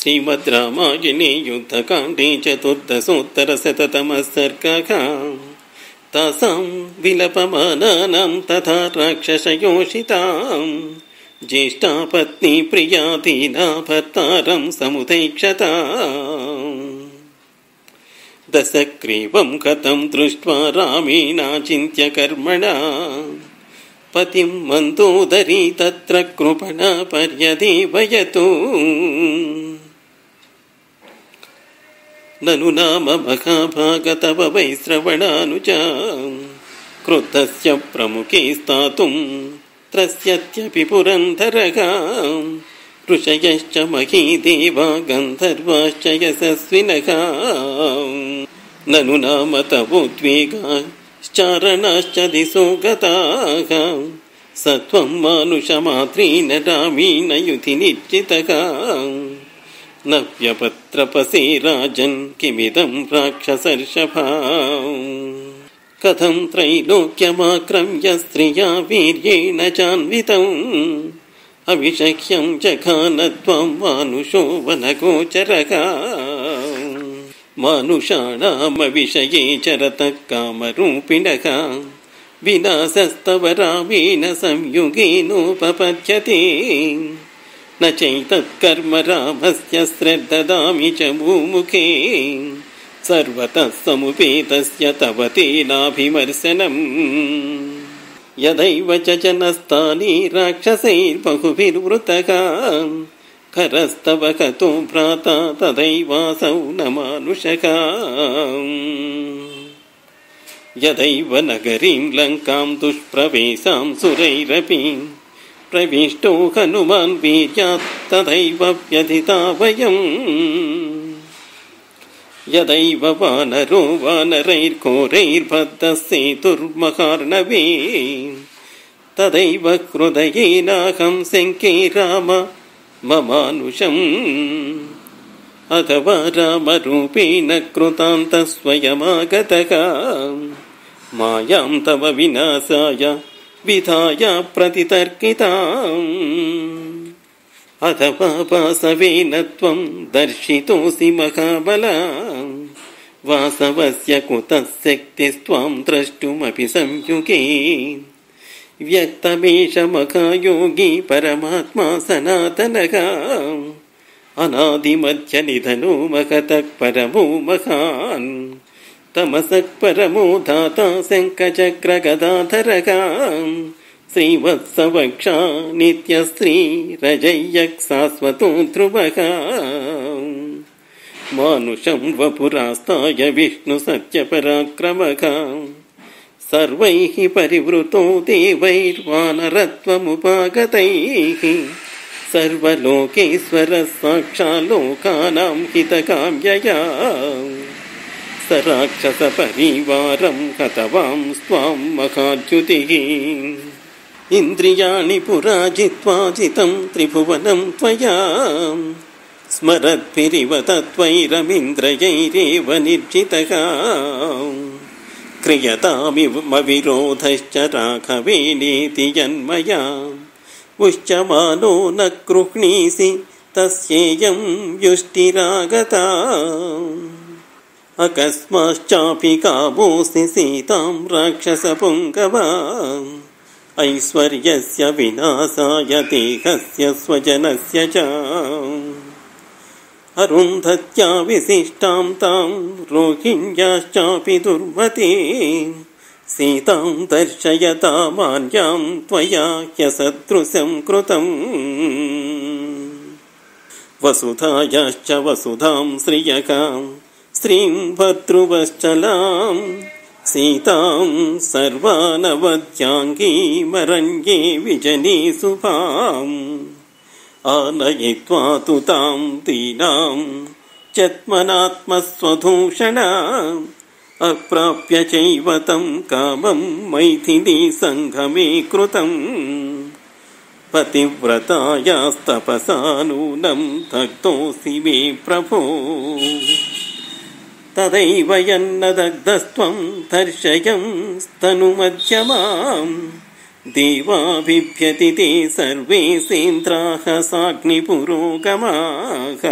श्रीमद् रामायणे युद्धकाण्डे चतुर्दशोत्तरशततमः सर्गः। तासां विलपमानानां तथा राक्षसयोषिताम् ज्येष्ठा पत्नी प्रियाधीना भर्तारं समुदैक्षता दशग्रीवं कथं दृष्ट्वा रामेणाचिन्त्य कर्मणा पतिं मन्दोदरी तत्र कृपणा पर्यदेवयतु ननु नाम महाभागतव वै श्रवणानुजा क्रुद्धस्य प्रमुखे स्थातुं त्रस्यत्यपि पुरन्धरः ऋषयश्च महीदेवा गन्धर्वाश्च यशस्विनः ननु नाम तवोद्वेगा चारणाश्च दिशो गताः। स त्वं मानुषमात्रेण रामीण युधि निश्चितः न राजन् किमिदं राक्षसर्षभा कथं त्रैलोक्यमाक्रम्य स्त्रिया वीर्येण चान्वितम् अविशक्यं जघान त्वं मानुषो वनगोचरः मानुषाणामविषये चरतः कामरूपिणः विनाशस्तव रामेण संयुगेनोपपद्यते न चैतत्कर्म रामस्य श्रद्ददामि च भूमुखे। सर्वतः समुपेतस्य तव तेनाभिमर्शनम्। यदैव च जनस्थाने राक्षसैर्बहुभिर्वृतः करस्तव कतो भ्राता तदैवासौ न मानुषका यदैव नगरीं लङ्कां दुष्प्रवेशां सुरैरपि प्रविष्टो हनुमान् वीर्यात् तदैव व्यथिता वयम्। यदैव वानरो वानरैर्घोरैर्बद्धः सेतुर्महार्णवे तदैव हृदयेनाहं शङ्के राम ममानुषम्। अथवा रामरूपेण कृतान्तः स्वयमागतः। मायां तव विनाशाय विधाय प्रतितर्किताम्। अथवा वासवेन त्वं दर्शितोऽसि महाबला वासवस्य कुतः शक्तिस्त्वां द्रष्टुमपि संयुगे। व्यक्तमेष मखायोगी परमात्मा सनातनः। अनादिमध्यनिधनो महतः परमो महान् तमसः परमो धाता शङ्खचक्रगदाधरः श्रीवत्सवक्षा नित्यश्रीरजय्यक् शाश्वतो ध्रुवः मानुषं वपुरास्ताय विष्णुसत्यपराक्रमः सर्वैः परिवृतो देवैर्वानरत्वमुपागतैः। सर्वलोकेश्वरः साक्षाल्लोकानां हितकाम्यया राक्षसपरिवारं हतवां स्वां महाच्युतिः। इन्द्रियाणि पुरा जित्वा जितं त्रिभुवनं त्वया। स्मरद्भिरिव तत्त्वैरमिन्द्रयैरेव निर्जितः। क्रियतामिमविरोधश्च राघवेणेति यन्मया उच्यमानो न गृह्णीसि तस्येयं युष्टिरागता अकस्माश्चापि कामोऽसि सीतां राक्षसपुङ्गवा। ऐश्वर्यस्य विनाशाय देहस्य स्वजनस्य च। अरुन्धत्या विशिष्टां तां रोहिण्याश्चापि दुर्मते सीतां दर्शयतामान्यां त्वया ह्यसदृशं कृतम्। वसुधायाश्च वसुधां श्रियकां श्रीं भद्रुवश्चलां सीतां सर्वानवद्याङ्गीमरण्ये विजने शुभाम् आनयित्वा तु तां दीनां चत्मनात्मस्वधूषणा अप्राप्य चैव तं कामं मैथिली सङ्गमे कृतम् पतिव्रतायास्तपसा नूनं दग्धोऽसि मे प्रभो तदैव यन्न दग्धस्त्वं दर्शयं स्तनुमध्यमाम् देवाभिभ्यति ते सर्वे सेन्द्राः साग्निपुरोगमाः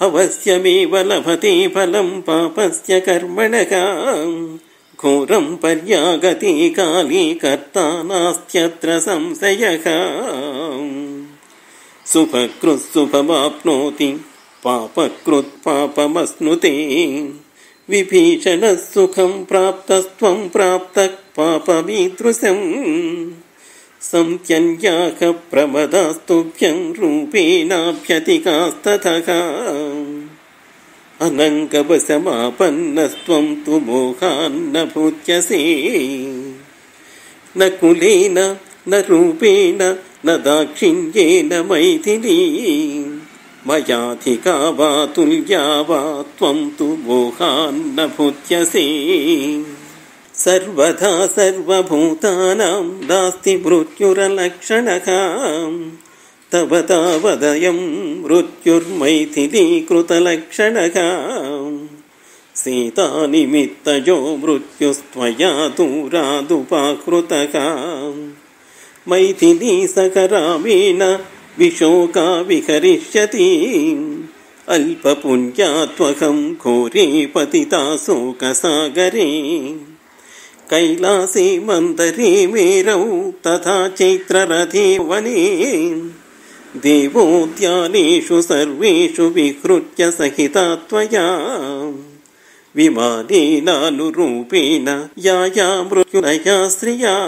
अवश्यमेव लभते फलम् पापस्य कर्मणः। घोरम् पर्यागते काले कर्ता नास्त्यत्र संशयः। सुखकृत्सुखमाप्नोति पापकृत्पापमश्नुते विभीषणः सुखम् प्राप्तस्त्वम् प्राप्तः पापमीदृशम् सन्त्यन्याः प्रमदास्तुभ्यम् रूपेणाभ्यतिकास्ततः अनङ्गवशमापन्नस्त्वम् तु मोहान्न भूत्यसे न कुलेन न रूपेण न दाक्षिण्येन मैथिली मयाधिका वा तुल्या वा त्वम् तु मोहान्न भूत्यसे सर्वथा सर्वभूतानाम् नास्ति मृत्युरलक्षणः तव तावदयम् मृत्युर्मैथिलीकृतलक्षणः सीतानिमित्तयो मृत्युस्त्वया दूरादुपाकृतः मैथिली सकरामेण विशोका विहरिष्यति अल्पपुण्यात्वकम् घोरे पतिता शोकसागरे कैलासे मन्दरे मेरौ तथा चैत्ररथे वने। देवोद्यानेषु सर्वेषु विहृत्य सहिता त्वया। विमानेनानुरूपेण या मृत्युनया श्रिया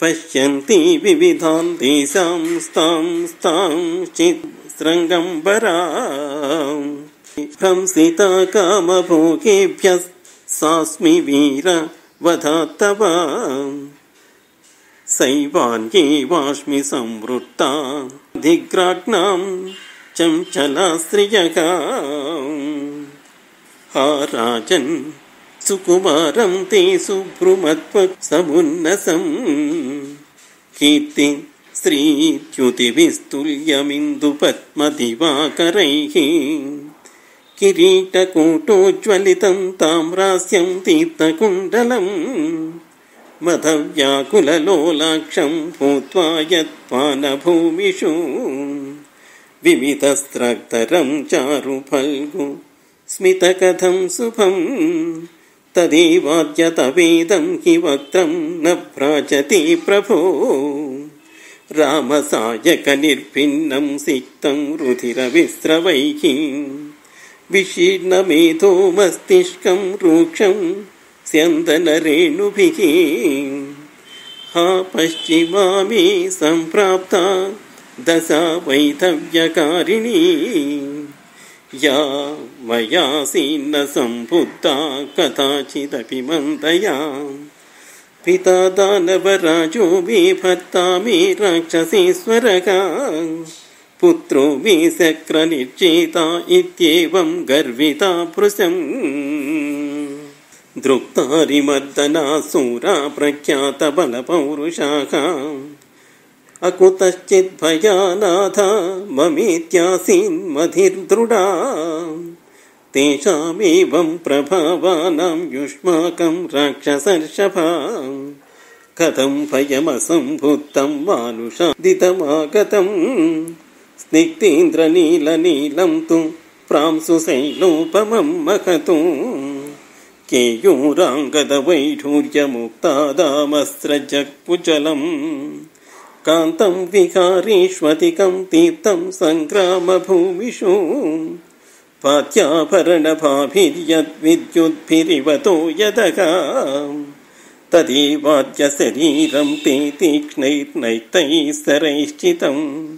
पश्यन्ति विविधान् देशां स्तां स्तां चित्सृङ्गम्बरा भ्रंसिता कामभोगेभ्यः सास्मि वीर वधात्तव सैवान्येवास्मि संवृत्ता धिग्राग्नाम् चञ्चलाश्रियः हा राजन् सुकुमारम् ते सुभ्रुमत्वसमुन्नसम्। कीर्ति श्रीच्युतिभिस्तुल्यमिन्दुपद्मदिवाकरैः किरीटकूटोज्ज्वलितम् ताम्रास्यम् तीर्थकुण्डलम्। मधव्याकुललोलाक्षम् भूत्वा यत्पानभूमिषु विविधस्त्रक्तरम् चारु फल्गु स्मितकथम् शुभम् तदेवाद्यतवेदम् हि वक्त्रम् न भ्राजति प्रभो। रामसायकनिर्भिन्नम् सिक्तम् रुधिरविस्रवैः। विशीर्णमेधो मस्तिष्कम् रूक्षम् स्यन्दनरेणुभिः। हा पश्चिमामे सम्प्राप्ता दशा वैधव्यकारिणी या मयासीन्न सम्बुद्धा कदाचिदपि मन्दया पिता दानवराजो मे भर्ता मे राक्षसेश्वरगा। पुत्रो मे शक्रनिश्चेता इत्येवं गर्विता पृशम् दृक्तारिमर्दनासूरा प्रख्यातबलपौरुषाः अकुतश्चिद्भयानाथा ममेत्यासीन्मधिर्दृढा तेषामेवं प्रभावानां युष्माकं राक्षसर्षभा। कथं भयमसम्भुत्तं मानुषादितमागतम् स्निग्धेन्द्रनीलनीलं तु प्रांसुशैलोपमं महतु। केयूराङ्गदवैढूर्यमुक्तादामस्रजक्कुचलम् कान्तं विहारीष्वतिकं तीर्थं सङ्ग्रामभूमिषु पात्याभरणभाभिर्यद्विद्युद्भिरिवतो यदगा। तदेवाद्य शरीरं ते तीक्ष्णैर्नैतैः सरैश्चितम्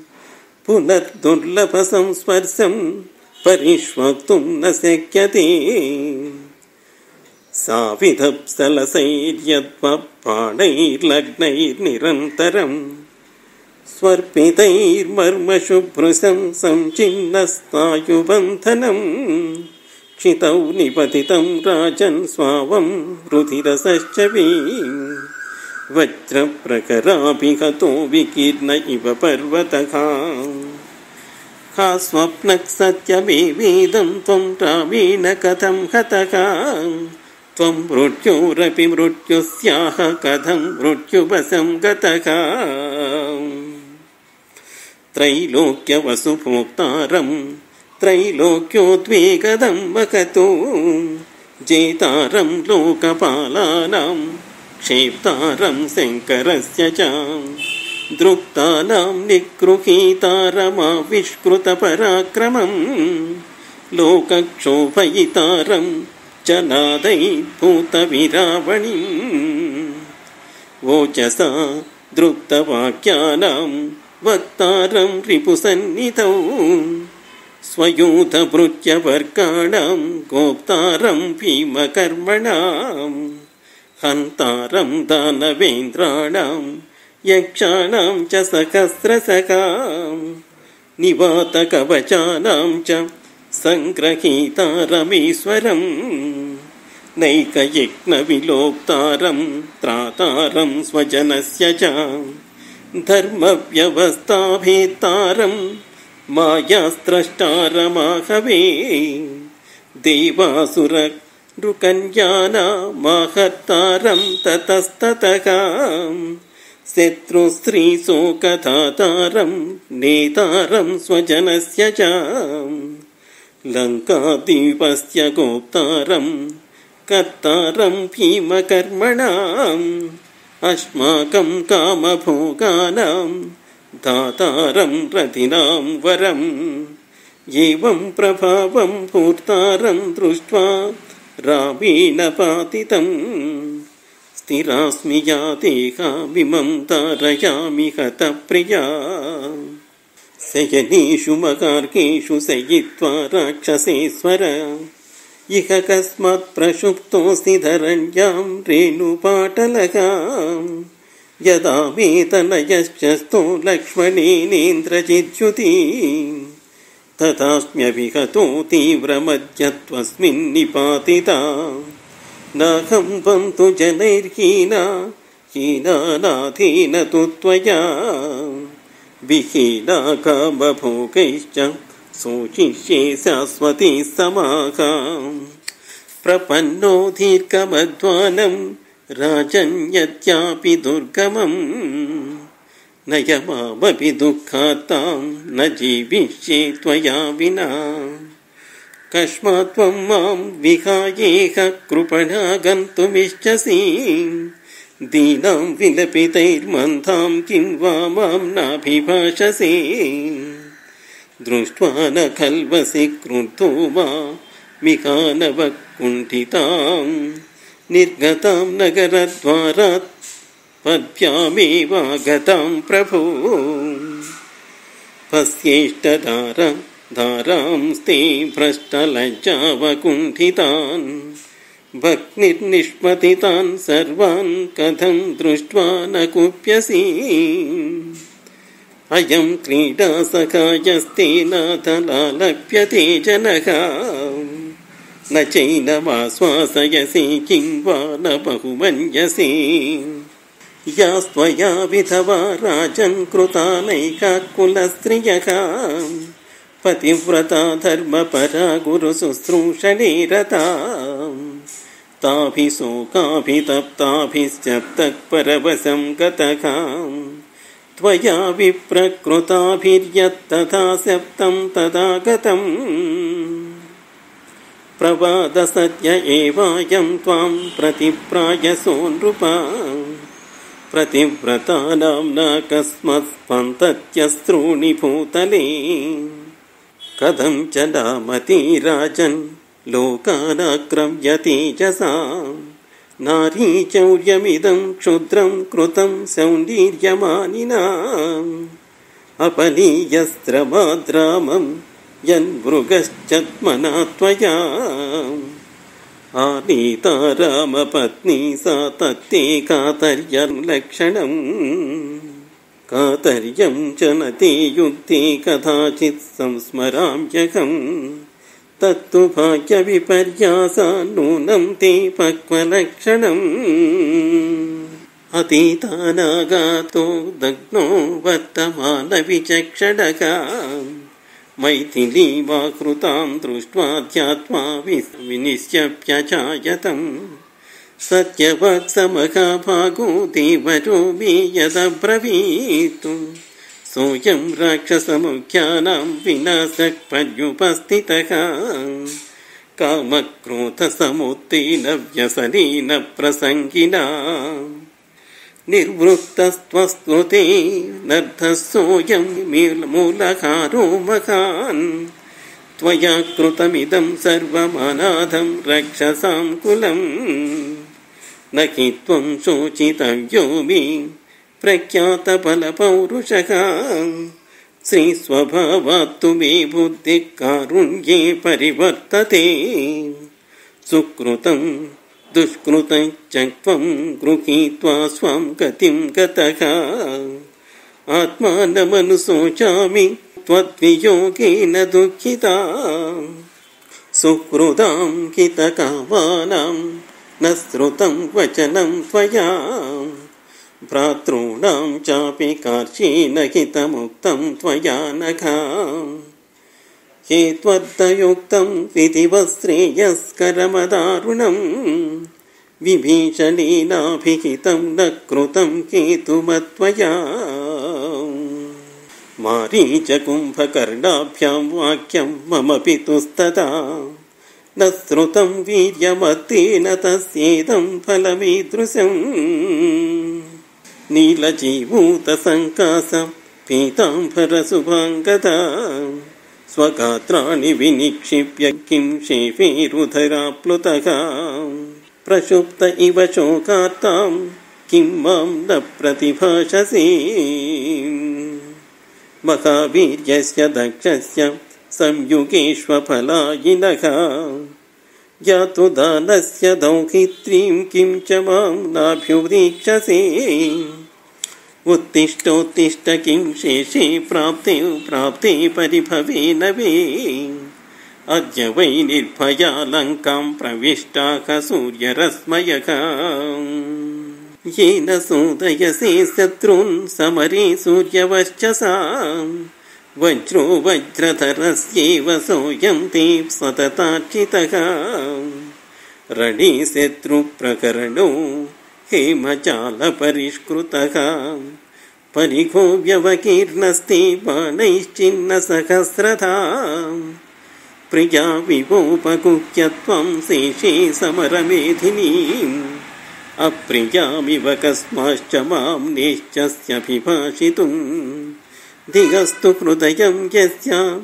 पुनर्दुर्लभसंस्पर्शम् परिष्वक्तुं न शक्यते। साविधप्सलसैर्यद्वपाणैर्लग्नैर्निरन्तरम् स्वर्पितैर्मर्मशुभ्रुशं सञ्चिन्नस्तायुबन्धनम् क्षितौ निपतितं राजन् स्वावं रुधिरसश्च वि वज्रप्रकराभिहतो विकीर्ण इव पर्वतः हा स्वप्नः सत्यमेवेदं त्वं रामेण कथं हतः त्वं मृत्योरपि मृत्युस्याः कथं मृत्युवशं गतः त्रैलोक्यवसुभोक्तारम् त्रैलोक्योद्वेगदं वकतो जेतारं लोकपालानां क्षेप्तारं शङ्करस्य च। दृप्तानां निगृहीतारमाविष्कृतपराक्रमम् लोकक्षोभयितारं च नादैभूतविरावणीम् वोचसा दृप्तवाक्यानां वक्तारं रिपुसन्निधौ। स्वयूतभृत्यवर्गाणां गोप्तारं भीमकर्मणाम् हन्तारं दानवेन्द्राणां यक्षाणां च सहस्रसखाम् निवातकवचानां च सङ्ग्रहीतारमीश्वरम्। नैकयज्ञविलोक्तारं त्रातारं स्वजनस्य च धर्मव्यवस्थाभेत्तारं मायास्त्रष्टारमाहवे देवासुर नृकन्यानामाहर्तारं ततस्ततः शत्रुस्त्रीशोकधातारं नेतारं स्वजनस्य च लङ्कादीपस्य गोप्तारं कर्तारं भीमकर्मणाम् अस्माकं कामभोगानां दातारं रथिनां वरम् एवं प्रभावं भूर्तारं दृष्ट्वा रामेण पातितम् स्थिरास्मि या देहामिमं तारयामि हतप्रिया। शयनेषु मगार्गेषु शयित्वा राक्षसेश्वर इह कस्मात् प्रक्षुप्तोऽस्ति धरण्यां रेणुपाटलकाम् यदा वेतनयश्चस्तो लक्ष्मणेनेन्द्रजिद्युति तथास्म्यभिहतो तीव्रमद्यत्वस्मिन्निपातिता नाहं पन्तु जनैर्हीना हीनानाथेन तु त्वया। विहीना कामभोगैश्च शोचिष्ये शाश्वती समाका प्रपन्नो दीर्घमध्वानं राजन्यत्यापि दुर्गमम् नयमामपि दुःखात्तां न जीविष्ये त्वया विना। कस्मात् त्वं मां विहायेह कृपणा गन्तुमिच्छसि दीनां विलपितैर्मन्थां किं वा मां नाभिभाषसे दृष्ट्वा न खल्वसि क्रुद्धो मा मिहानवकुण्ठितां निर्गतां नगरद्वारात् पद्भ्यामेवागतां प्रभो। पस्येष्टधार धारांस्ते भ्रष्टलज्जावकुण्ठितान् भग्निर्निष्पतितान् सर्वान् कथं दृष्ट्वा न कुप्यसि अयं क्रीडा सखायस्ते नाथलालप्यते जनः। न चैनमाश्वासयसि किं वा न बहुमन्यसे। यास्त्वया विधवा राजन् कृतानैका कुलस्त्रियः पतिव्रता धर्मपरा गुरुशुश्रूषणे रता। ताभिः शोकाभितप्ताभिश्चप्तः परवशं गतः त्वया विप्रकृताभिर्यत्तथा सप्तं तदा गतम् प्रवादसत्य एवायं त्वां प्रतिप्रायसो नृपा। प्रतिव्रतानां न कस्मत्स्पन्तत्यस्त्रूणि भूतले कथं च नामती राजन् लोकानाक्रम्यते जसा नारी चौर्यमिदं क्षुद्रं कृतं सौन्दर्यमानिना अपनीयस्त्रमाद्रामं यन्मृगश्चत्मना त्वया आनीता रामपत्नी सा तत्ते कातर्यं लक्षणम्। कातर्यं च न ते युक्ते कदाचित् संस्मराम्यहम् तत्तु भाग्यविपर्यासा नूनं ते पक्वलक्षणम्। अतीतानागातो दग्नो मैथिली वा कृतां दृष्ट्वा ध्यात्वा विनिश्यप्यचायतम् सत्यवत्समहाभागो देवरो मे यदब्रवीतु सोऽयं राक्षसमुख्यानां विनाशः पर्युपस्थितः कामक्रोधसमुत्तेन व्यसनेन प्रसङ्गिना निर्वृत्तस्त्वस्तुते त्वया कृतमिदं सर्वमनाथं रक्षसां कुलम्। न हि त्वं शोचितव्यो मे प्रख्यातफलपौरुषः श्रीस्वभावात्तु मे बुद्धिः कारुण्ये परिवर्तते। सुकृतं दुष्कृतं त्वं गृहीत्वा स्वां गतिं गतः। आत्मानमनुशोचामि त्वद्वियोगेन दुःखिता। सुहृदां हितकामानां न श्रुतं वचनं त्वया। भ्रातॄणां चापि कार्षेण हितमुक्तं त्वया नखा हे त्वद्दयुक्तं विधिवश्रेयस्करमदारुणम् विभीषणेनाभिहितं न कृतं केतुमत्वया। मारीच कुम्भकर्णाभ्यां वाक्यं मम पितुस्तदा न श्रुतं वीर्यमत्तेन तस्येदं फलमीदृशम् नीलजीभूतसङ्कास पीताम्बरशुभाङ्गदा स्वगात्राणि विनिक्षिप्य किं शेफेरुधराप्लुतः प्रक्षुप्त इव शोकार्तां किं मां न प्रतिभाषसे। महावीर्यस्य दक्षस्य संयुगेष्वफलायिनः। यातु दानस्य दौहित्रीं किं च मां नाभ्युदीक्षसे उत्तिष्ठोत्तिष्ठ किं शेषे प्राप्ते प्राप्ते परिभवे न वे अद्य वै निर्भयालङ्कां प्रविष्टाः सूर्यरश्मयः। येन सोदयसे शत्रून् समरे सूर्यवश्चसा वज्रो वज्रधरस्येव सोऽयं ते सततार्चितः रणे शत्रुप्रकरणो हेमचालपरिष्कृतः परिघो व्यवकीर्णस्ते बाणैश्चिन्नसहस्रधा। प्रिया विवोपगुह्य त्वं शेषे समरमेधिनीम्। अप्रियामिव कस्माश्च मां नेश्चस्यभिभाषितुम्। दिगस्तु हृदयं यस्य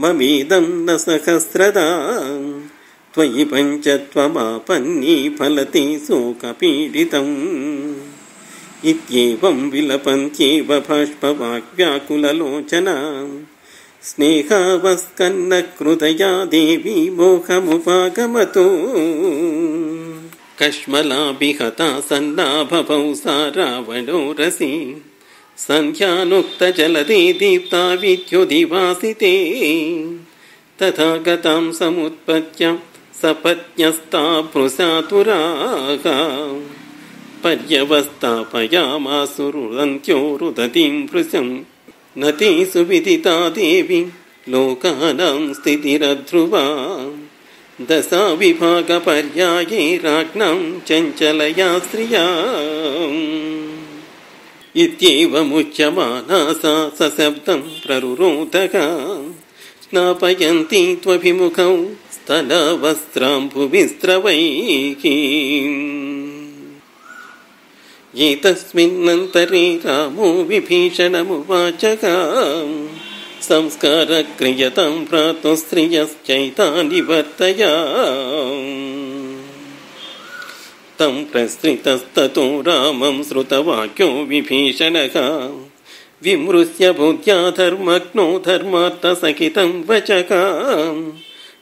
ममेदं न सहस्रदा त्वयि पञ्च त्वमापन्नी फलति शोकपीडितम्। इत्येवं विलपन्त्येव बाष्पवाक्व्याकुललोचना। स्नेहावस्कन्नकृतया देवी मोहमुपागमतो कश्मलाभिहता सन्नाभवौ सा रावणो रसि सन्ध्यानुक्तजलदे दीप्ता विद्युदिवासिते तथा गतां समुत्पत्य सपत्न्यस्ता भृशातुराः पर्यवस्थापयामासु रुदन्त्यो रुदतीं भृशम् न ते सुविदिता देवि लोकानां स्थितिरध्रुवा। दशा विभागपर्याये राज्ञां चञ्चलया स्त्रिया। इत्येवमुच्यमाना सा सशब्दं प्ररुरोदः स्नापयन्ती त्वभिमुखौ स्तनवस्त्राम्भुविस्रवैः एतस्मिन्नन्तरे रामो विभीषणमुवाचः संस्कारक्रियतां प्रातो स्त्रियश्चैतानिवर्तया तं प्रसृतस्ततो रामं श्रुतवाक्यो विभीषणः। विमृश्य बुद्ध्या धर्मग्नो धर्मार्थसहितं वचः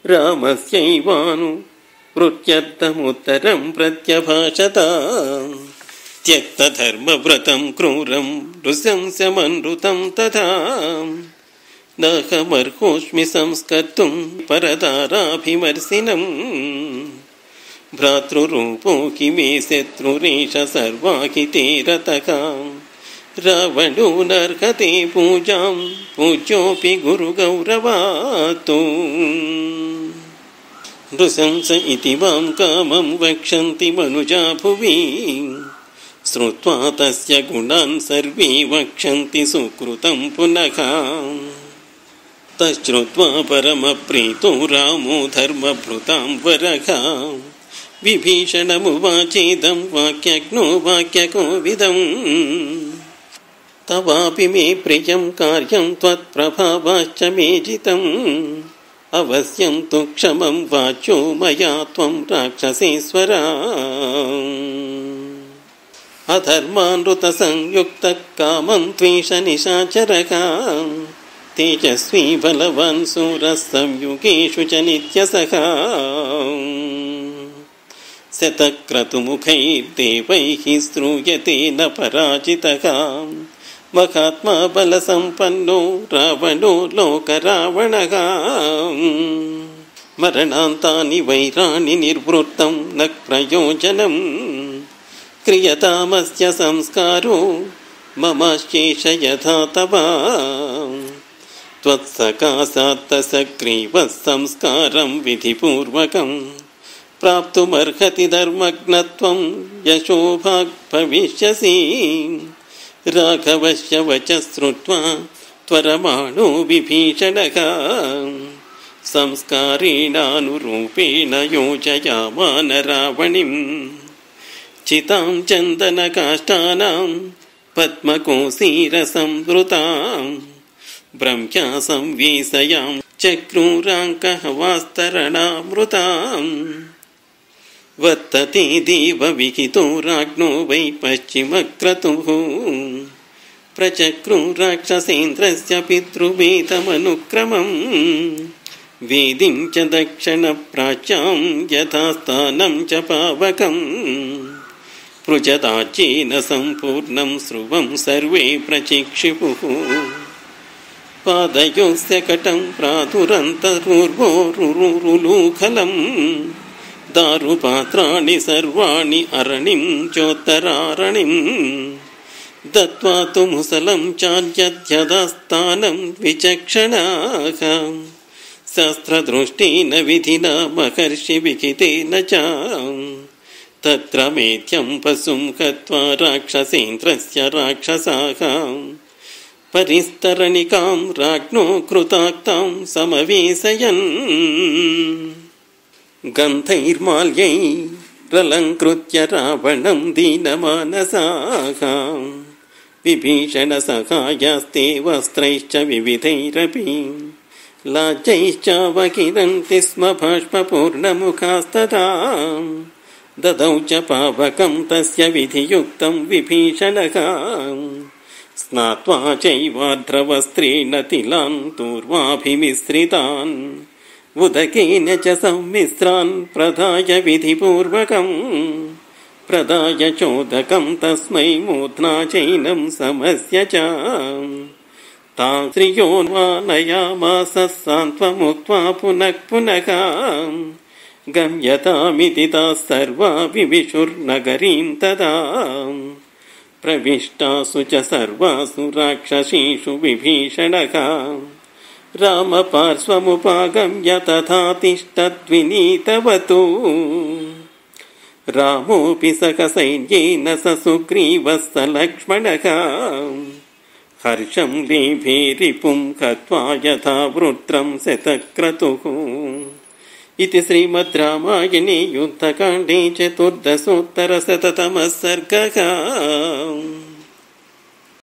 रामस्यैवानु वृत्यर्थमुत्तरं प्रत्यभाषत। त्यक्तधर्मव्रतं क्रूरं नृशंसमनृतं तथा। नाहमर्होऽस्मि संस्कर्तुं परदाराभिमर्शिनम् भ्रातृरूपो कि मे शत्रुरेष सर्वाहिते रतः रावणो नर्हते पूजां, पूज्योऽपि गुरुगौरवातु। नृशंस इति वां कामं वक्षन्ति मनुजा भुवि। श्रुत्वा तस्य गुणान् सर्वे वक्षन्ति सुकृतं पुनः। तच्छ्रुत्वा परमप्रीतो रामो धर्मभृतां वरः। विभीषणमुवाचेदं वाक्यज्ञो वाक्यकोविदम्। तवापि मे प्रियं कार्यं त्वत्प्रभावाश्च मे जितम् अवश्यं तु क्षमं वाचो मया त्वं राक्षसेश्वरा। अधर्मानृतसंयुक्तः कामं त्वेषनिशाचरका। तेजस्वी बलवान् सूरः संयुगेषु च नित्यसखा। शतक्रतुमुखैर्देवैः श्रूयते न पराजितः महात्मा बलसम्पन्नो रावणो लोकरावणः। मरणान्तानि वैराणि निर्वृत्तं न प्रयोजनम्। क्रियतामस्य संस्कारो ममाश्चेष यथा तव। त्वत्सकाशात्तसग्रीवः संस्कारं विधिपूर्वकम् प्राप्तुमर्हति धर्मज्ञत्वं यशोभाग् भविष्यसि राघवस्य वच श्रुत्वा त्वरमाणो विभीषणः संस्कारेणानुरूपेण योजयामान रावणिम् चितां चन्दनकाष्ठानां पद्मकोशीरसंवृताम् ब्रह्म्या संवीसयां चक्रूराङ्कहवास्तरणामृताम् वर्तते देवविहितो राज्ञो वै पश्चिमक्रतुः। प्रचक्रु राक्षसेन्द्रस्य पितृवेदमनुक्रमम् वेदिं च दक्षिणप्राच्यां यथास्थानं च पावकम्। पृजदाच्येन सम्पूर्णं स्रुवं सर्वे प्रचिक्षिपुः। पादयोस्य कटं प्रातुरन्तपूर्वोरुरुलूखलम् दारुपात्राणि सर्वाणि अरणिं चोत्तरारणिम् दत्त्वा तु मुसलं चान्यध्यदास्थानं विचक्षणाः। शास्त्रदृष्टेन विधिना महर्षिविहितेन च तत्र मेध्यं पशुं हत्वा राक्षसेन्द्रस्य राक्षसाः। परिस्तरणिकां राज्ञो कृताक्तां समवेशयन् गन्धैर्माल्यैरलङ्कृत्य रावणं दीनमानसाः। विभीषणसहायास्ते वस्त्रैश्च विविधैरपि। लाज्यैश्चावकिरन्ति स्म बाष्पूर्णमुखास्तदा ददौ च पावकं तस्य विधियुक्तं विभीषणः। स्नात्वा चैवार्द्रवस्त्रेण तिलान् दूर्वाभिमिश्रितान् उदकेन च सम्मिश्रान् प्रदाय विधिपूर्वकम् प्रदाय चोदकं तस्मै मूर्ध्ना चैनं समस्य च। तान्त्रियोन्वानयामास सान्त्वमुक्त्वा पुनः पुनः गम्यतामिति ताः सर्वापि विशुर्नगरीं तदा। प्रविष्टासु च सर्वासु राक्षसीषु विभीषणः रामपार्श्वमुपागम्य तथा तिष्ठद्विनीतवतु। रामोऽपि सकसैन्येन स सुग्रीवः स लक्ष्मणः। हर्षं लेभे रिपुं हत्वा यथा वृत्रं शतक्रतुः। इति श्रीमद् रामायणे युद्धकाण्डे चतुर्दशोत्तरशततमः सर्गः